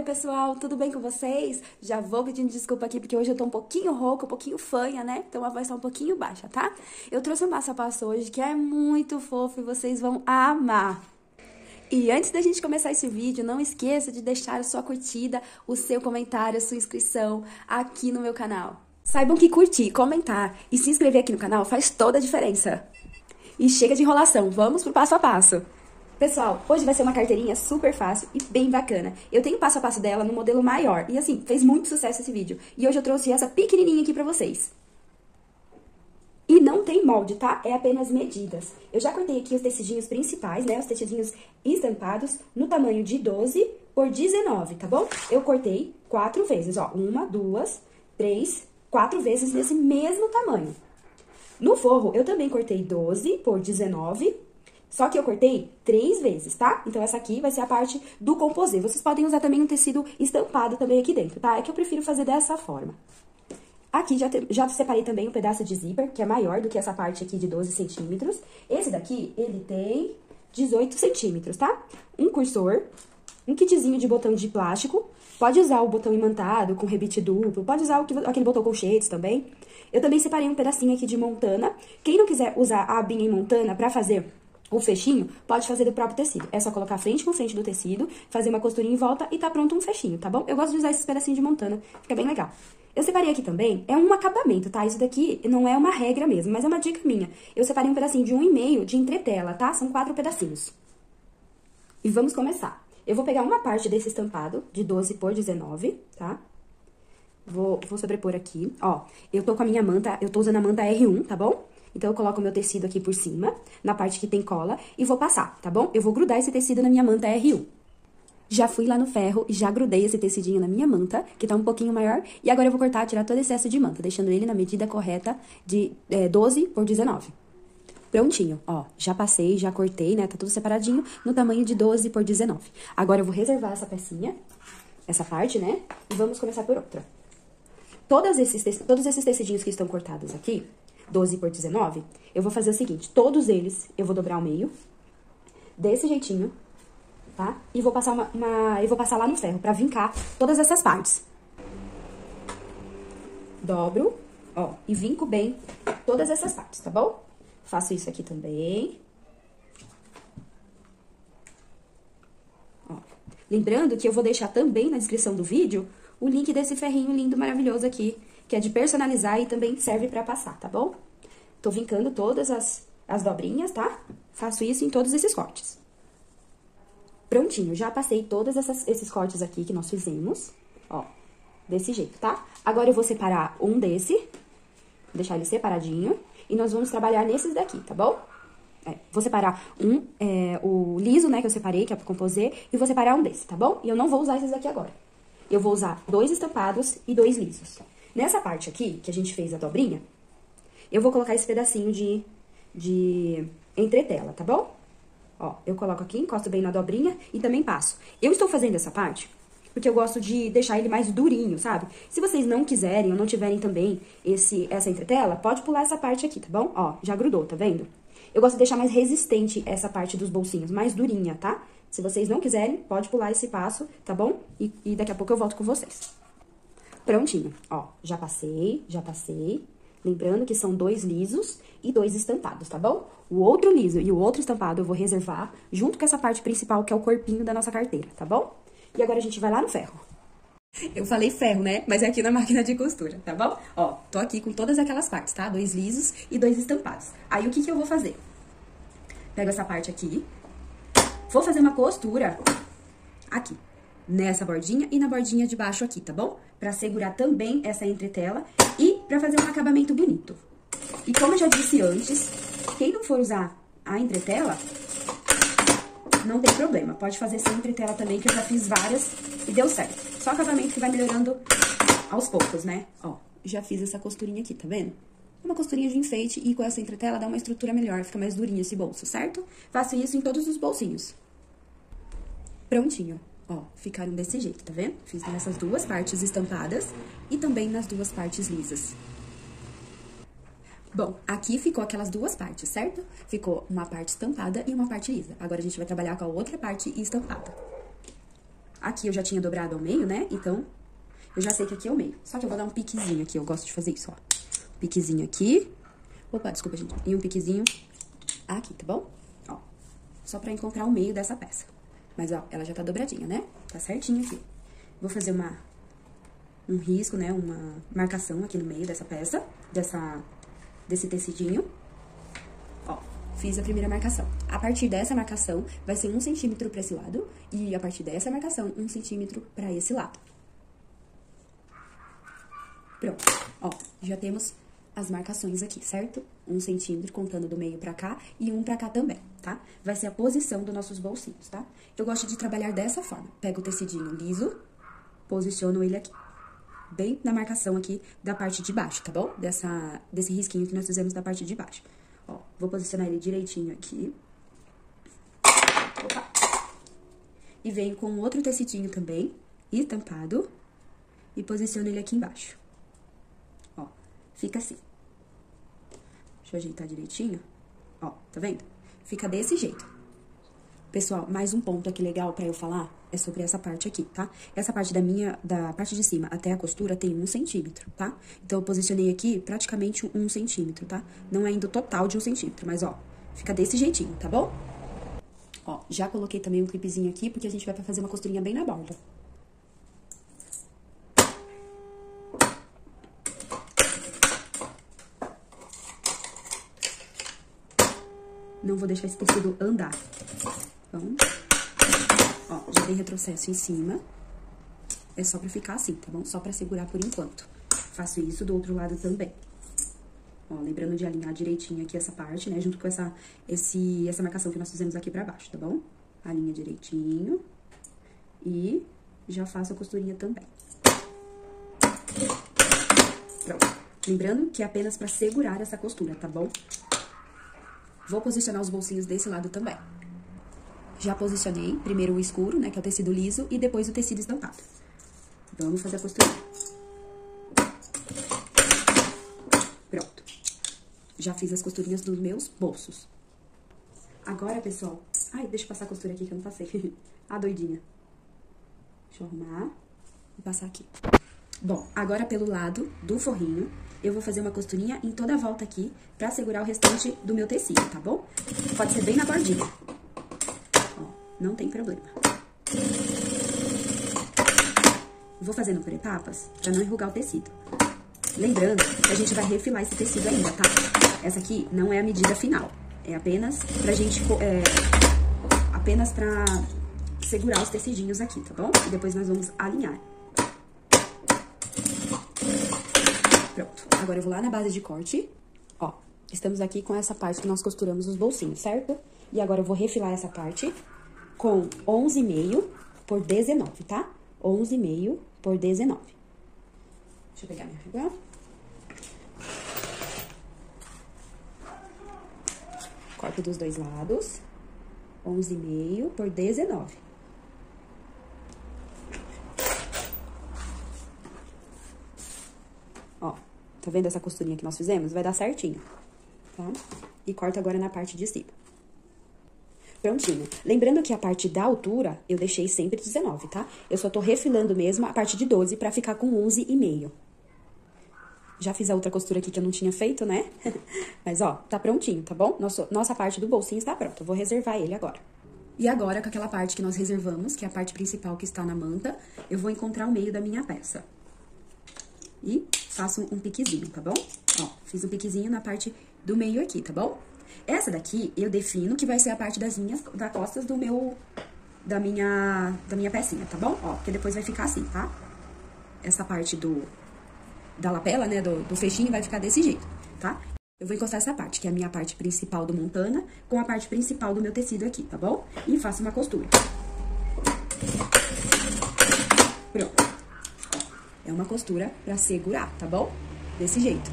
Oi, pessoal, tudo bem com vocês? Já vou pedindo desculpa aqui porque hoje eu tô um pouquinho rouca, um pouquinho fanha, né? Então a voz tá um pouquinho baixa, tá? Eu trouxe um passo a passo hoje que é muito fofo e vocês vão amar. E antes da gente começar esse vídeo, não esqueça de deixar a sua curtida, o seu comentário, a sua inscrição aqui no meu canal. Saibam que curtir, comentar e se inscrever aqui no canal faz toda a diferença. E chega de enrolação, vamos pro passo a passo. Pessoal, hoje vai ser uma carteirinha super fácil e bem bacana. Eu tenho passo a passo dela no modelo maior e assim, fez muito sucesso esse vídeo. E hoje eu trouxe essa pequenininha aqui pra vocês. E não tem molde, tá? É apenas medidas. Eu já cortei aqui os tecidinhos principais, né? Os tecidinhos estampados no tamanho de 12 por 19, tá bom? Eu cortei quatro vezes, ó. Uma, duas, três, quatro vezes nesse mesmo tamanho. No forro, eu também cortei 12 por 19 só que eu cortei três vezes, tá? Então, essa aqui vai ser a parte do composê. Vocês podem usar também um tecido estampado também aqui dentro, tá? É que eu prefiro fazer dessa forma. Aqui já, te, já separei também um pedaço de zíper, que é maior do que essa parte aqui de 12 centímetros. Esse daqui, ele tem 18 centímetros, tá? Um cursor, um kitzinho de botão de plástico. Pode usar o botão imantado, com rebite duplo, pode usar aquele botão colchetes também. Eu também separei um pedacinho aqui de montana. Quem não quiser usar a abinha em montana pra fazer o fechinho pode fazer do próprio tecido. É só colocar frente com frente do tecido, fazer uma costurinha em volta e tá pronto um fechinho, tá bom? Eu gosto de usar esses pedacinhos de montana, fica bem legal. Eu separei aqui também, é um acabamento, tá? Isso daqui não é uma regra mesmo, mas é uma dica minha. Eu separei um pedacinho de um e meio de entretela, tá? São quatro pedacinhos. E vamos começar. Eu vou pegar uma parte desse estampado, de 12 por 19, tá? Vou, vou sobrepor aqui, ó. Eu tô com a minha manta, eu tô usando a manta R1, tá bom? Então, eu coloco meu tecido aqui por cima, na parte que tem cola, e vou passar, tá bom? Eu vou grudar esse tecido na minha manta R1. Já fui lá no ferro e já grudei esse tecidinho na minha manta, que tá um pouquinho maior. E agora eu vou cortar, tirar todo excesso de manta, deixando ele na medida correta de é, 12 por 19. Prontinho, ó, já passei, já cortei, né, tá tudo separadinho, no tamanho de 12 por 19. Agora eu vou reservar essa pecinha, essa parte, né, e vamos começar por outra. Todos esses, todos esses tecidinhos que estão cortados aqui, 12 por 19, eu vou fazer o seguinte, todos eles eu vou dobrar ao meio, desse jeitinho, tá? E vou passar uma, uma eu vou passar lá no ferro pra vincar todas essas partes. Dobro, ó, e vinco bem todas essas partes, tá bom? Faço isso aqui também. Ó. Lembrando que eu vou deixar também na descrição do vídeo o link desse ferrinho lindo, maravilhoso aqui, que é de personalizar e também serve pra passar, tá bom? Tô vincando todas as, as dobrinhas, tá? Faço isso em todos esses cortes. Prontinho, já passei todos esses cortes aqui que nós fizemos, ó, desse jeito, tá? Agora eu vou separar um desse, deixar ele separadinho, e nós vamos trabalhar nesses daqui, tá bom? É, vou separar um, é, o liso, né, que eu separei, que é pro composê, e vou separar um desse, tá bom? E eu não vou usar esses daqui agora. Eu vou usar dois estampados e dois lisos. Nessa parte aqui, que a gente fez a dobrinha, eu vou colocar esse pedacinho de, de entretela, tá bom? Ó, eu coloco aqui, encosto bem na dobrinha e também passo. Eu estou fazendo essa parte porque eu gosto de deixar ele mais durinho, sabe? Se vocês não quiserem ou não tiverem também esse, essa entretela, pode pular essa parte aqui, tá bom? Ó, já grudou, tá vendo? Eu gosto de deixar mais resistente essa parte dos bolsinhos, mais durinha, tá? Se vocês não quiserem, pode pular esse passo, tá bom? E, e daqui a pouco eu volto com vocês. Prontinho, ó, já passei, já passei. Lembrando que são dois lisos e dois estampados, tá bom? O outro liso e o outro estampado eu vou reservar junto com essa parte principal, que é o corpinho da nossa carteira, tá bom? E agora a gente vai lá no ferro. Eu falei ferro, né? Mas é aqui na máquina de costura, tá bom? Ó, tô aqui com todas aquelas partes, tá? Dois lisos e dois estampados. Aí, o que que eu vou fazer? Pego essa parte aqui, vou fazer uma costura aqui, nessa bordinha e na bordinha de baixo aqui, tá bom? Pra segurar também essa entretela e pra fazer um acabamento bonito. E como eu já disse antes, quem não for usar a entretela, não tem problema. Pode fazer sem entretela também, que eu já fiz várias e deu certo. Só acabamento que vai melhorando aos poucos, né? Ó, já fiz essa costurinha aqui, tá vendo? Uma costurinha de enfeite e com essa entretela dá uma estrutura melhor, fica mais durinho esse bolso, certo? Faço isso em todos os bolsinhos. Prontinho. Ó, ficaram desse jeito, tá vendo? Fiz nessas duas partes estampadas e também nas duas partes lisas. Bom, aqui ficou aquelas duas partes, certo? Ficou uma parte estampada e uma parte lisa. Agora a gente vai trabalhar com a outra parte estampada. Aqui eu já tinha dobrado ao meio, né? Então, eu já sei que aqui é o meio. Só que eu vou dar um piquezinho aqui, eu gosto de fazer isso, ó. Piquezinho aqui. Opa, desculpa, gente. E um piquezinho aqui, tá bom? Ó, só pra encontrar o meio dessa peça. Mas, ó, ela já tá dobradinha, né? Tá certinho aqui. Vou fazer uma, um risco, né? Uma marcação aqui no meio dessa peça, dessa, desse tecidinho. Ó, fiz a primeira marcação. A partir dessa marcação, vai ser um centímetro pra esse lado. E a partir dessa marcação, um centímetro pra esse lado. Pronto. Ó, já temos as marcações aqui, certo? Um centímetro contando do meio pra cá e um pra cá também, tá? Vai ser a posição dos nossos bolsinhos, tá? Eu gosto de trabalhar dessa forma. Pego o tecidinho liso, posiciono ele aqui. Bem na marcação aqui da parte de baixo, tá bom? Dessa, desse risquinho que nós fizemos da parte de baixo. Ó, vou posicionar ele direitinho aqui. Opa. E venho com outro tecidinho também, estampado. E posiciono ele aqui embaixo. Ó, fica assim. Deixa eu ajeitar direitinho. Ó, tá vendo? Fica desse jeito. Pessoal, mais um ponto aqui legal pra eu falar é sobre essa parte aqui, tá? Essa parte da minha, da parte de cima até a costura tem um centímetro, tá? Então, eu posicionei aqui praticamente um centímetro, tá? Não é ainda o total de um centímetro, mas ó, fica desse jeitinho, tá bom? Ó, já coloquei também um clipezinho aqui, porque a gente vai fazer uma costurinha bem na borda. Não vou deixar esse tecido andar. Então, ó, já tem retrocesso em cima. É só pra ficar assim, tá bom? Só pra segurar por enquanto. Faço isso do outro lado também. Ó, lembrando de alinhar direitinho aqui essa parte, né? Junto com essa, esse, essa marcação que nós fizemos aqui pra baixo, tá bom? Alinha direitinho. E já faço a costurinha também. Pronto. Lembrando que é apenas pra segurar essa costura, tá bom? Vou posicionar os bolsinhos desse lado também. Já posicionei primeiro o escuro, né, que é o tecido liso, e depois o tecido estampado. Vamos fazer a costura. Pronto. Já fiz as costurinhas dos meus bolsos. Agora, pessoal... Ai, deixa eu passar a costura aqui que eu não passei. a doidinha. Deixa eu arrumar e passar aqui. Bom, agora pelo lado do forrinho, eu vou fazer uma costurinha em toda a volta aqui pra segurar o restante do meu tecido, tá bom? Pode ser bem na bordinha. Ó, não tem problema. Vou fazendo por etapas pra não enrugar o tecido. Lembrando que a gente vai refilar esse tecido ainda, tá? Essa aqui não é a medida final. É apenas pra gente... É, apenas pra segurar os tecidinhos aqui, tá bom? E depois nós vamos alinhar. Pronto. Agora eu vou lá na base de corte. Ó, estamos aqui com essa parte que nós costuramos os bolsinhos, certo? E agora eu vou refilar essa parte com 11,5 por 19, tá? 11,5 por 19. Deixa eu pegar minha régua. Corto dos dois lados. 11,5 por 19. Ó, tá vendo essa costurinha que nós fizemos? Vai dar certinho, tá? E corto agora na parte de cima. Prontinho. Lembrando que a parte da altura, eu deixei sempre 19, tá? Eu só tô refilando mesmo a parte de 12 pra ficar com 11,5. Já fiz a outra costura aqui que eu não tinha feito, né? Mas, ó, tá prontinho, tá bom? Nosso, nossa parte do bolsinho está pronta. Eu vou reservar ele agora. E agora, com aquela parte que nós reservamos, que é a parte principal que está na manta, eu vou encontrar o meio da minha peça. E faço um piquezinho, tá bom? Ó, fiz um piquezinho na parte do meio aqui, tá bom? Essa daqui, eu defino que vai ser a parte das minhas, da costas do meu, da minha, da minha pecinha, tá bom? Ó, porque depois vai ficar assim, tá? Essa parte do, da lapela, né, do, do fechinho vai ficar desse jeito, tá? Eu vou encostar essa parte, que é a minha parte principal do montana, com a parte principal do meu tecido aqui, tá bom? E faço uma costura. Pronto. É uma costura pra segurar, tá bom? Desse jeito.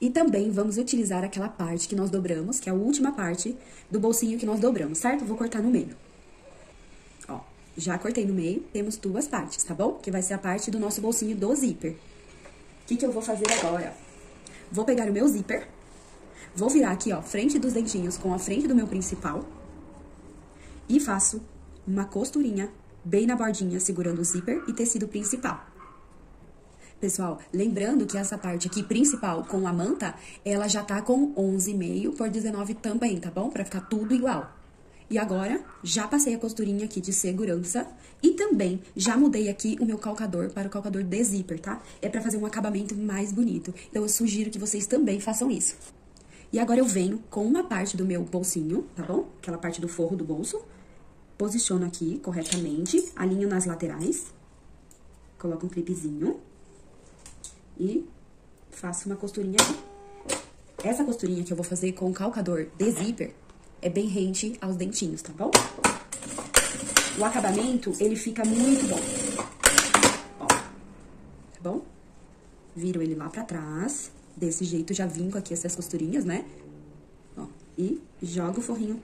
E também vamos utilizar aquela parte que nós dobramos, que é a última parte do bolsinho que nós dobramos, certo? Vou cortar no meio. Ó, já cortei no meio, temos duas partes, tá bom? Que vai ser a parte do nosso bolsinho do zíper. O que que eu vou fazer agora? Vou pegar o meu zíper, vou virar aqui, ó, frente dos dentinhos com a frente do meu principal e faço uma costurinha bem na bordinha, segurando o zíper e tecido principal. Pessoal, lembrando que essa parte aqui principal com a manta, ela já tá com 11,5 por 19 também, tá bom? Pra ficar tudo igual. E agora, já passei a costurinha aqui de segurança e também já mudei aqui o meu calcador para o calcador de zíper, tá? É pra fazer um acabamento mais bonito. Então, eu sugiro que vocês também façam isso. E agora eu venho com uma parte do meu bolsinho, tá bom? Aquela parte do forro do bolso. Posiciono aqui corretamente, alinho nas laterais. Coloco um clipezinho. E faço uma costurinha aqui. Essa costurinha que eu vou fazer com o calcador de zíper é bem rente aos dentinhos, tá bom? O acabamento, ele fica muito bom. Ó, tá bom? Viro ele lá pra trás. Desse jeito, já vinco aqui essas costurinhas, né? Ó, e jogo o forrinho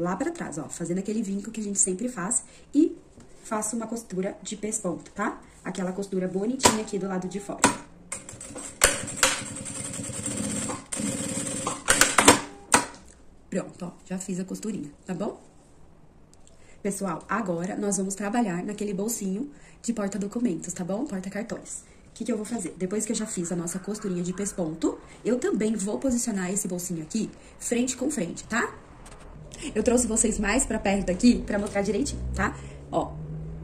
lá pra trás, ó. Fazendo aquele vinco que a gente sempre faz. E faço uma costura de pesponto, tá? Aquela costura bonitinha aqui do lado de fora. Pronto, ó, já fiz a costurinha, tá bom? Pessoal, agora nós vamos trabalhar naquele bolsinho de porta-documentos, tá bom? Porta-cartões. O que, que eu vou fazer? Depois que eu já fiz a nossa costurinha de pesponto, eu também vou posicionar esse bolsinho aqui frente com frente, tá? Eu trouxe vocês mais pra perto aqui pra mostrar direitinho, tá? Ó,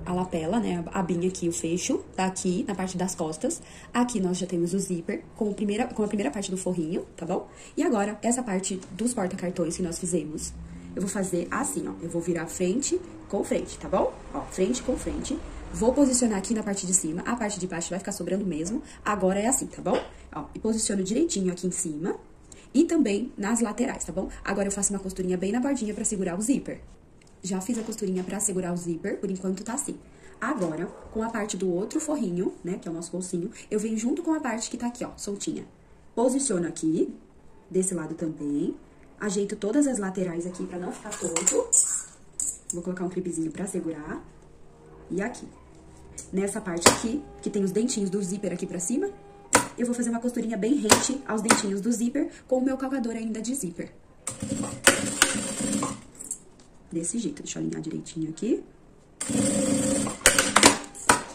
a lapela, né, a abinha aqui, o fecho, tá aqui na parte das costas. Aqui nós já temos o zíper com, a primeira, com a primeira parte do forrinho, tá bom? E agora, essa parte dos porta-cartões que nós fizemos, eu vou fazer assim, ó. Eu vou virar frente com frente, tá bom? Ó, frente com frente. Vou posicionar aqui na parte de cima, a parte de baixo vai ficar sobrando mesmo. Agora é assim, tá bom? Ó, e posiciono direitinho aqui em cima e também nas laterais, tá bom? Agora eu faço uma costurinha bem na bordinha pra segurar o zíper. Já fiz a costurinha pra segurar o zíper, por enquanto tá assim. Agora, com a parte do outro forrinho, né, que é o nosso bolsinho, eu venho junto com a parte que tá aqui, ó, soltinha. Posiciono aqui, desse lado também. Ajeito todas as laterais aqui pra não ficar torto. Vou colocar um clipezinho pra segurar. E aqui. Nessa parte aqui, que tem os dentinhos do zíper aqui pra cima, eu vou fazer uma costurinha bem rente aos dentinhos do zíper, com o meu calcador ainda de zíper desse jeito. Deixa eu alinhar direitinho aqui.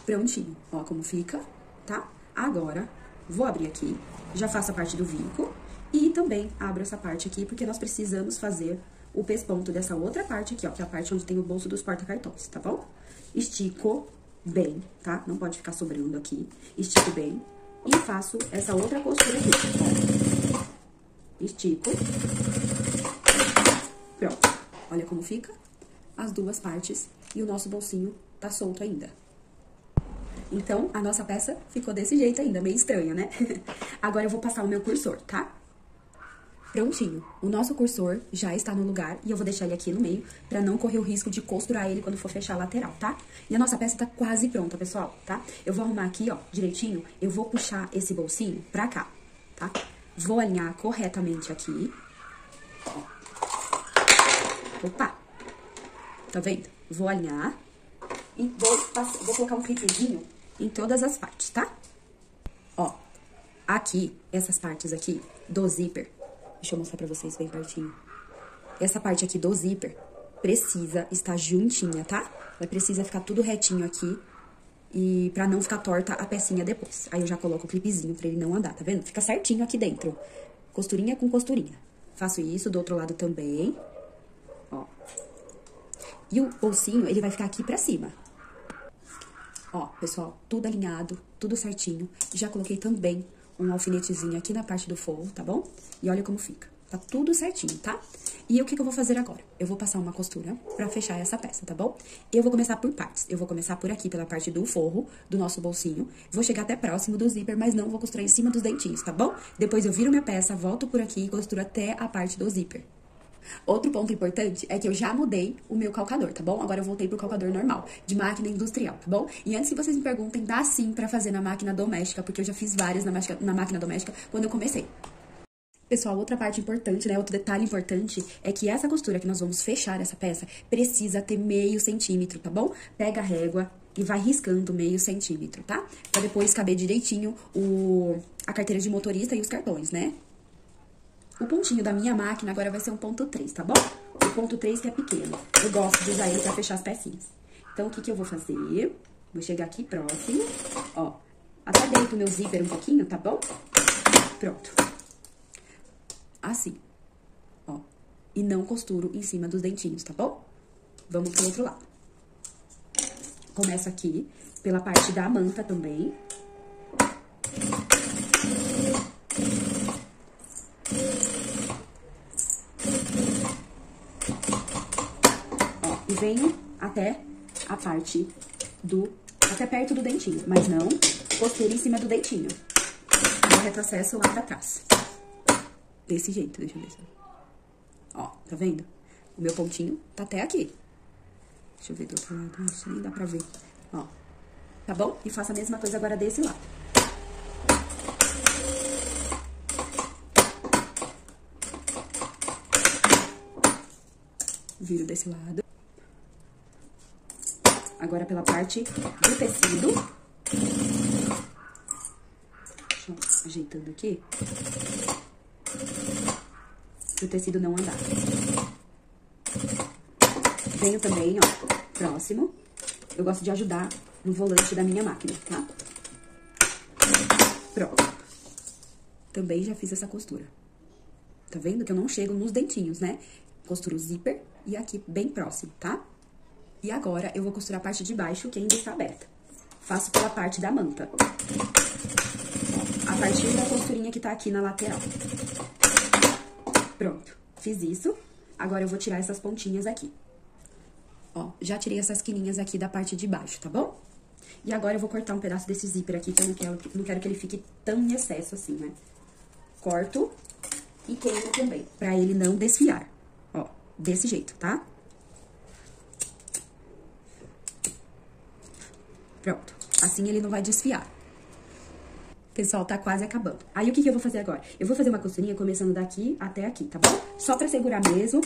Prontinho. Ó como fica, tá? Agora, vou abrir aqui. Já faço a parte do vinco. E também abro essa parte aqui, porque nós precisamos fazer o pesponto dessa outra parte aqui, ó. Que é a parte onde tem o bolso dos porta-cartões, tá bom? Estico bem, tá? Não pode ficar sobrando aqui. Estico bem. E faço essa outra costura aqui. Estico. Pronto. Olha como fica as duas partes e o nosso bolsinho tá solto ainda. Então, a nossa peça ficou desse jeito ainda, meio estranha, né? Agora eu vou passar o meu cursor, tá? Prontinho. O nosso cursor já está no lugar e eu vou deixar ele aqui no meio pra não correr o risco de costurar ele quando for fechar a lateral, tá? E a nossa peça tá quase pronta, pessoal, tá? Eu vou arrumar aqui, ó, direitinho. Eu vou puxar esse bolsinho pra cá, tá? Vou alinhar corretamente aqui. Opa! Tá vendo? Vou alinhar e vou, vou colocar um clipezinho em todas as partes, tá? Ó, aqui, essas partes aqui do zíper, deixa eu mostrar pra vocês bem pertinho. Essa parte aqui do zíper precisa estar juntinha, tá? Vai precisa ficar tudo retinho aqui e pra não ficar torta a pecinha depois. Aí eu já coloco o clipezinho pra ele não andar, tá vendo? Fica certinho aqui dentro. Costurinha com costurinha. Faço isso do outro lado também. Ó. E o bolsinho, ele vai ficar aqui pra cima. Ó, pessoal, tudo alinhado, tudo certinho. Já coloquei também um alfinetezinho aqui na parte do forro, tá bom? E olha como fica. Tá tudo certinho, tá? E o que, que eu vou fazer agora? Eu vou passar uma costura pra fechar essa peça, tá bom? Eu vou começar por partes. Eu vou começar por aqui, pela parte do forro do nosso bolsinho. Vou chegar até próximo do zíper, mas não vou costurar em cima dos dentinhos, tá bom? Depois eu viro minha peça, volto por aqui e costuro até a parte do zíper. Outro ponto importante é que eu já mudei o meu calcador, tá bom? Agora eu voltei pro calcador normal, de máquina industrial, tá bom? E antes que vocês me perguntem, dá sim pra fazer na máquina doméstica, porque eu já fiz várias na, na máquina doméstica quando eu comecei. Pessoal, outra parte importante, né? Outro detalhe importante é que essa costura que nós vamos fechar essa peça precisa ter meio centímetro, tá bom? Pega a régua e vai riscando meio centímetro, tá? Pra depois caber direitinho o, a carteira de motorista e os cartões, né? O pontinho da minha máquina agora vai ser um ponto 3, tá bom? O ponto 3 que é pequeno. Eu gosto de usar ele pra fechar as pecinhas. Então, o que que eu vou fazer? Vou chegar aqui próximo, ó. Até deito o meu zíper um pouquinho, tá bom? Pronto. Assim, ó. E não costuro em cima dos dentinhos, tá bom? Vamos pro outro lado. Começo aqui pela parte da manta também. Ó, e venho até a parte do... Até perto do dentinho, mas não costeiro em cima do dentinho. Vou retrocesso lá pra trás. Desse jeito, deixa eu ver. Ó, tá vendo? O meu pontinho tá até aqui. Deixa eu ver do outro lado, isso nem dá pra ver. Ó, tá bom? E faço a mesma coisa agora desse lado. Viro desse lado. Agora pela parte do tecido. Deixa eu ajeitando aqui. Pro tecido não andar. Venho também, ó, próximo. Eu gosto de ajudar no volante da minha máquina, tá? Pronto. Também já fiz essa costura. Tá vendo que eu não chego nos dentinhos, né? Costuro o zíper e aqui bem próximo, tá? E agora, eu vou costurar a parte de baixo, que ainda está aberta. Faço pela parte da manta. A partir da costurinha que tá aqui na lateral. Pronto, fiz isso. Agora, eu vou tirar essas pontinhas aqui. Ó, já tirei essas quininhas aqui da parte de baixo, tá bom? E agora, eu vou cortar um pedaço desse zíper aqui, que eu não quero, não quero que ele fique tão em excesso assim, né? Corto e queimo também, pra ele não desfiar. Ó, desse jeito, tá? Pronto. Assim ele não vai desfiar. Pessoal, tá quase acabando. Aí, o que, que eu vou fazer agora? Eu vou fazer uma costurinha começando daqui até aqui, tá bom? Só pra segurar mesmo,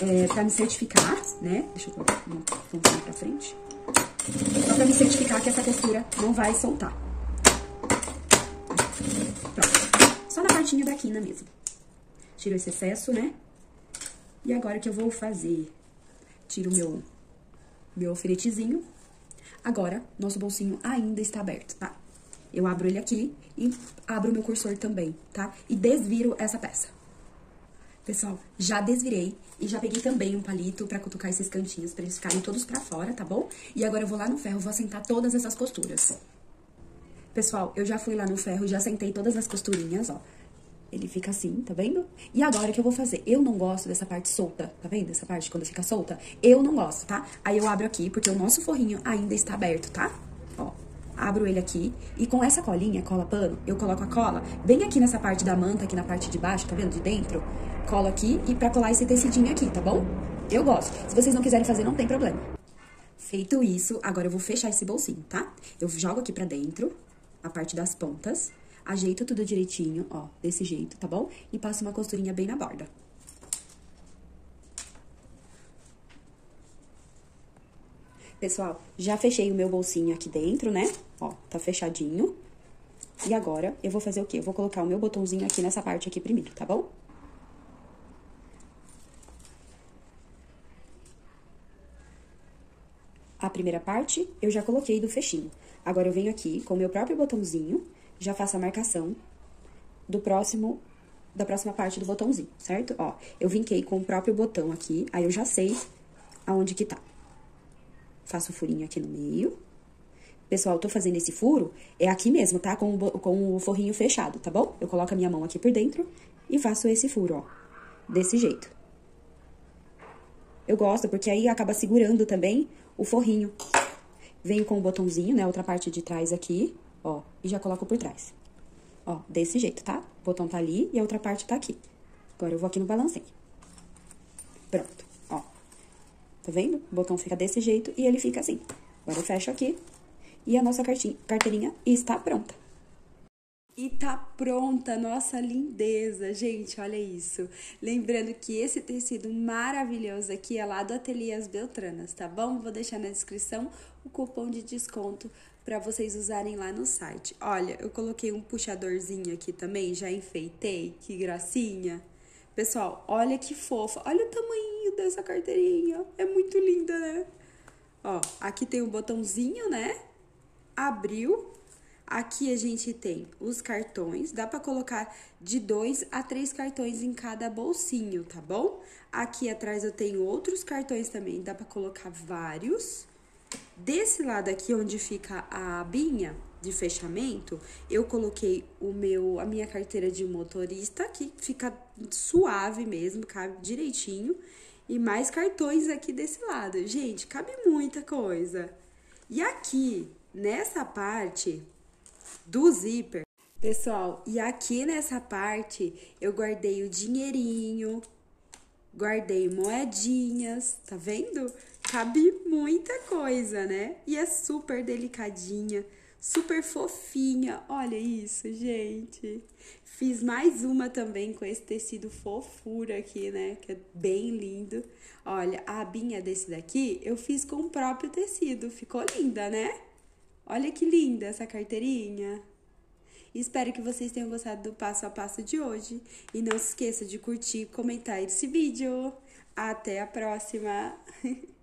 é, pra me certificar, né? Deixa eu colocar uma pontinha pra frente. Só pra me certificar que essa costura não vai soltar. Pronto. Só na partinha da quina mesmo. Tiro esse excesso, né? E agora o que eu vou fazer? Tiro o meu, meu alfinetezinho Agora, nosso bolsinho ainda está aberto, tá? Eu abro ele aqui e abro o meu cursor também, tá? E desviro essa peça. Pessoal, já desvirei e já peguei também um palito pra cutucar esses cantinhos, pra eles ficarem todos pra fora, tá bom? E agora eu vou lá no ferro, vou assentar todas essas costuras. Pessoal, eu já fui lá no ferro, já sentei todas as costurinhas, ó. Ele fica assim, tá vendo? E agora o que eu vou fazer? Eu não gosto dessa parte solta, tá vendo? Essa parte quando fica solta. Eu não gosto, tá? Aí eu abro aqui, porque o nosso forrinho ainda está aberto, tá? Ó, abro ele aqui. E com essa colinha, cola pano, eu coloco a cola bem aqui nessa parte da manta, aqui na parte de baixo, tá vendo? De dentro. Colo aqui e pra colar esse tecidinho aqui, tá bom? Eu gosto. Se vocês não quiserem fazer, não tem problema. Feito isso, agora eu vou fechar esse bolsinho, tá? Eu jogo aqui pra dentro, a parte das pontas ajeito tudo direitinho, ó, desse jeito, tá bom? E passo uma costurinha bem na borda. Pessoal, já fechei o meu bolsinho aqui dentro, né? Ó, tá fechadinho. E agora, eu vou fazer o quê? Eu vou colocar o meu botãozinho aqui nessa parte aqui primeiro, tá bom? A primeira parte, eu já coloquei do fechinho. Agora, eu venho aqui com o meu próprio botãozinho já faço a marcação do próximo, da próxima parte do botãozinho, certo? Ó, eu vinquei com o próprio botão aqui, aí eu já sei aonde que tá. Faço o furinho aqui no meio. Pessoal, tô fazendo esse furo, é aqui mesmo, tá? Com o, com o forrinho fechado, tá bom? Eu coloco a minha mão aqui por dentro e faço esse furo, ó. Desse jeito. Eu gosto, porque aí acaba segurando também o forrinho. Venho com o botãozinho, né? Outra parte de trás aqui ó, e já coloco por trás. Ó, desse jeito, tá? O botão tá ali e a outra parte tá aqui. Agora, eu vou aqui no balanceio. Pronto, ó. Tá vendo? O botão fica desse jeito e ele fica assim. Agora, eu fecho aqui e a nossa carteirinha está pronta. E tá pronta nossa lindeza, gente, olha isso. Lembrando que esse tecido maravilhoso aqui é lá do Ateliê As Beltranas, tá bom? Vou deixar na descrição o cupom de desconto para vocês usarem lá no site. Olha, eu coloquei um puxadorzinho aqui também, já enfeitei, que gracinha. Pessoal, olha que fofa. Olha o tamanho dessa carteirinha. É muito linda, né? Ó, aqui tem o botãozinho, né? Abriu. Aqui a gente tem os cartões. Dá pra colocar de dois a três cartões em cada bolsinho, tá bom? Aqui atrás eu tenho outros cartões também. Dá pra colocar vários. Desse lado aqui, onde fica a abinha de fechamento, eu coloquei o meu, a minha carteira de motorista, que fica suave mesmo, cabe direitinho. E mais cartões aqui desse lado. Gente, cabe muita coisa. E aqui, nessa parte do zíper, pessoal, e aqui nessa parte eu guardei o dinheirinho, guardei moedinhas, tá vendo? Cabe muita coisa, né? E é super delicadinha, super fofinha. Olha isso, gente. Fiz mais uma também com esse tecido fofura aqui, né? Que é bem lindo. Olha, a abinha desse daqui eu fiz com o próprio tecido. Ficou linda, né? Olha que linda essa carteirinha. Espero que vocês tenham gostado do passo a passo de hoje. E não se esqueça de curtir e comentar esse vídeo. Até a próxima!